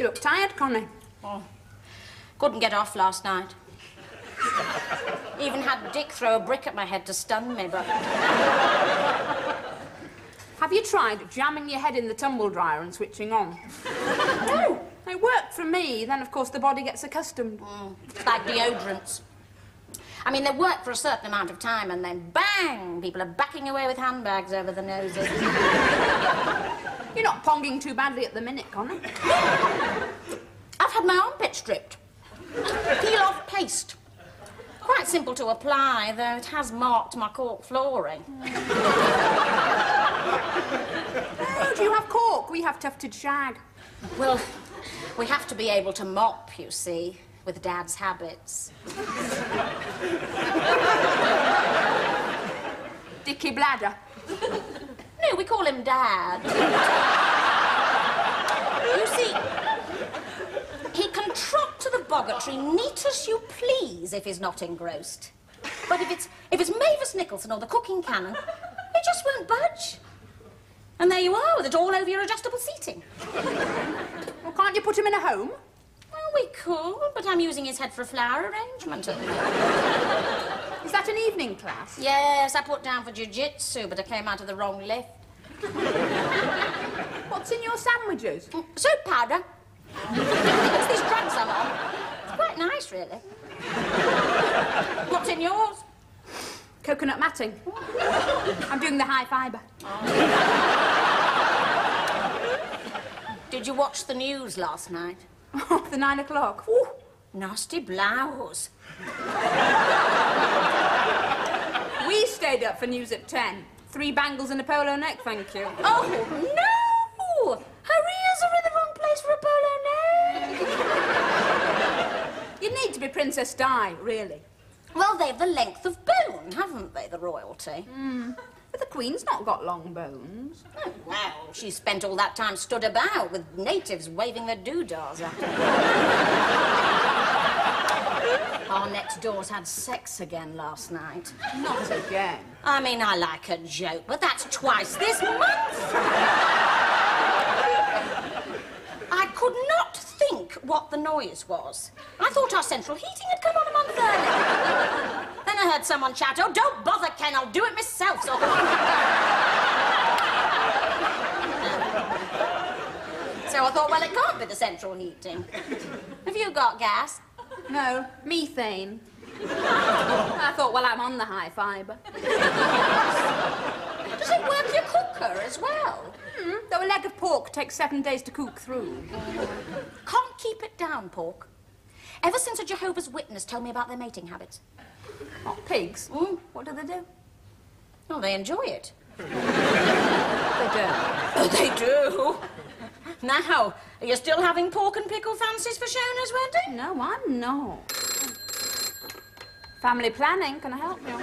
You look tired, Connie. Oh, couldn't get off last night. Even had Dick throw a brick at my head to stun me, but... Have you tried jamming your head in the tumble dryer and switching on? no. It worked for me. Then, of course, the body gets accustomed. Mm, it's like deodorants. I mean, they work for a certain amount of time, and then bang! People are backing away with handbags over the noses. You're not ponging too badly at the minute, Connie. I've had my armpit stripped. Peel off paste. Quite simple to apply, though it has marked my cork flooring. oh, do you have cork? We have tufted shag. Well, we have to be able to mop, you see, with Dad's habits. Dicky Bladder. No, we call him Dad. you see, he can trot to the boggatry neat as you please if he's not engrossed. But if it's if it's Mavis Nicholson or the Cooking Canon, he just won't budge. And there you are, with it all over your adjustable seating. Well, can't you put him in a home? Well, we could, but I'm using his head for a flower arrangement at the moment. Is that an evening class? Yes, I put down for jiu-jitsu, but I came out of the wrong lift. What's in your sandwiches? Mm, soap powder. it's these drugs I'm on. Really. What's in yours? Coconut matting. I'm doing the high fibre. Did you watch the news last night? Oh, the nine o'clock. Nasty blouse. we stayed up for news at ten. Three bangles and a polo neck, thank you. Oh, no! Her ears are in the wrong place for a polo neck. you need to be Princess Di, really. Well, they've the length of bone, haven't they, the royalty? Mm. But the Queen's not got long bones. Oh, well, she spent all that time stood about with natives waving their doodahs at her. Our next door's had sex again last night. Not again. I mean, I like a joke, but that's twice this month. I could not think what the noise was. I thought our central heating had come on a month earlier. then I heard someone shout, oh, don't bother, Ken, I'll do it myself. So... so I thought, well, it can't be the central heating. Have you got gas? No, methane. I thought, well, I'm on the high fibre. Does it work your cooker as well? Mm, though a leg of pork takes seven days to cook through. Can't keep it down, pork. Ever since a Jehovah's Witness told me about their mating habits. What, pigs? Mm. What do they do? Oh, they enjoy it. they do. Oh, they do. Now, are you still having pork and pickle fancies for Shona's wedding? No, I'm not. Family planning, can I help you?